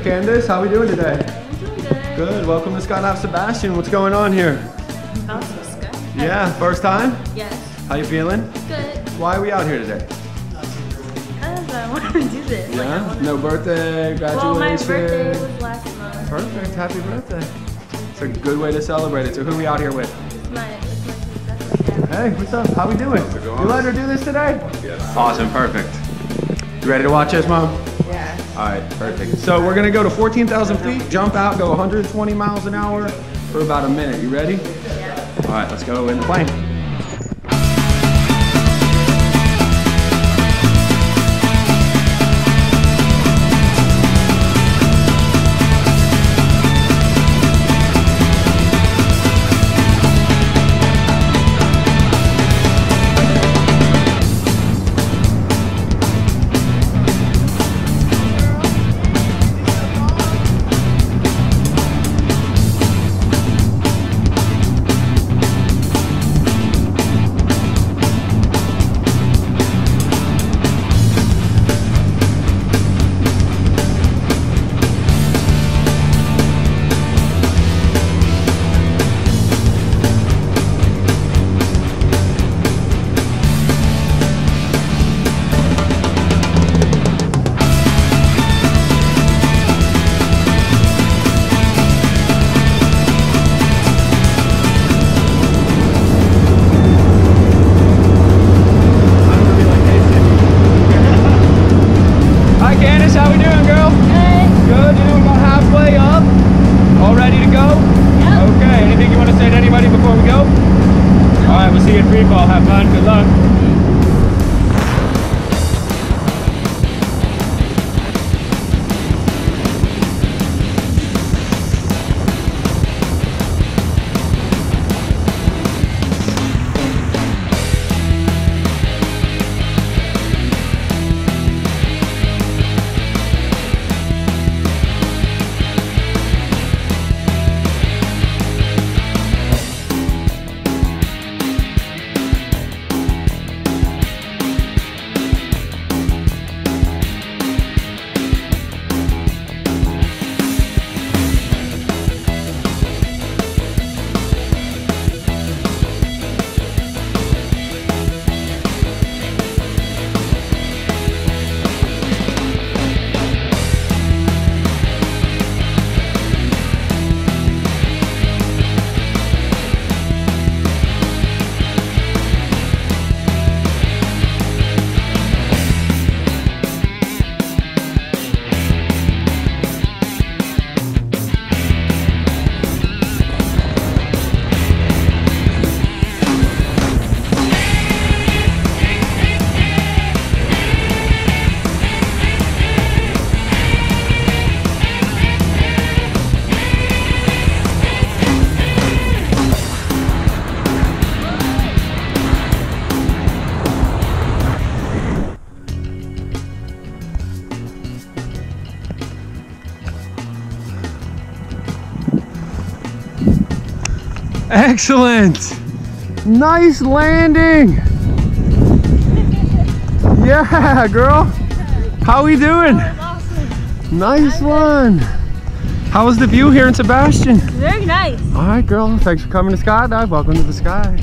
Perfect, Candace. How we doing today? Doing good. Good. Welcome to Skydive Sebastian. What's going on here? How's this guy? Yeah, first time? Yes. How you feeling? Good. Why are we out here today? Because I want to do this. Yeah. wanna... No birthday, graduation. Well, my graduation. birthday was last month. Perfect. Happy birthday. It's a good way to celebrate it. So who are we out here with? It's my, it's my sister. Hey, what's up? How we doing? You let her do this today? Yes. Awesome. Perfect. You ready to watch this, Mom? All right, perfect. So we're gonna go to 14,000 feet, jump out, go 120 miles an hour for about a minute. You ready? Yeah. All right, let's go in the plane. Excellent. Nice landing. Yeah, girl. How we doing? Awesome. Nice one. How was the view here in Sebastian? Very nice. All right, girl. Thanks for coming to Skydive. Welcome to the sky.